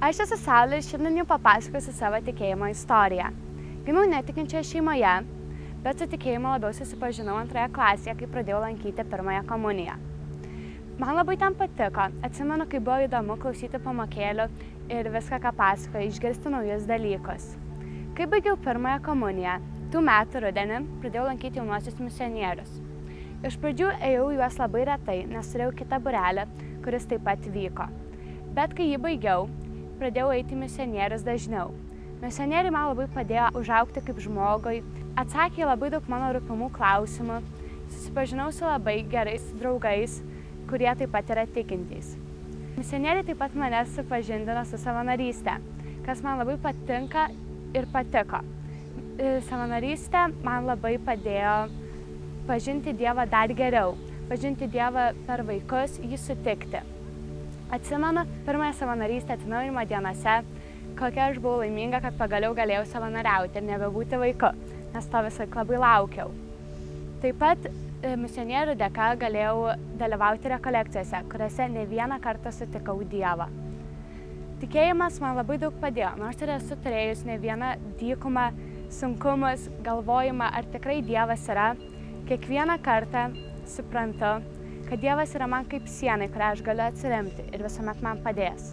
Aš esu Saulė ir šiandien jums papasakosiu savo tikėjimo istoriją. Gimiau netikinčioje šeimoje, bet su tikėjimu labiau susipažinau antroje klasėje, kai pradėjau lankyti pirmąją komuniją. Man labai ten patiko, atsimenu, kai buvo įdomu klausyti pamokėlių ir viską, ką pasakoja, išgirsti naujus dalykus. Kai baigiau pirmąją komuniją, tų metų rudenį pradėjau lankyti jaunuosius misionierius. Iš pradžių ėjau juos labai retai, nes turėjau kitą burelę, kuris taip pat vyko. Bet kai jį baigiau, pradėjau eiti misionierius dažniau. Misionieriai man labai padėjo užaukti kaip žmogui, atsakė labai daug mano rūpimų klausimų, susipažinau su labai gerais draugais, kurie taip pat yra tikintys. Misionieriai taip pat mane supažindino su savanorystė, kas man labai patinka ir patiko. E, savanorystė man labai padėjo pažinti Dievą dar geriau, pažinti Dievą per vaikus, jį sutikti. Atsimenu pirmąją savanorystę atsinaujinimo dienose, kokia aš buvau laiminga, kad pagaliau galėjau savanoriauti ir nebebūti vaiku, nes to visą labai laukiau. Taip pat e, misionierių dėka galėjau dalyvauti rekolekcijose, kuriuose ne vieną kartą sutikau Dievą. Tikėjimas man labai daug padėjo, nors ir esu turėjus ne vieną dykumą, sunkumus, galvojimą, ar tikrai Dievas yra, kiekvieną kartą suprantu, kad Dievas yra man kaip sienai, kurią aš galiu atsiremti ir visuomet man padės.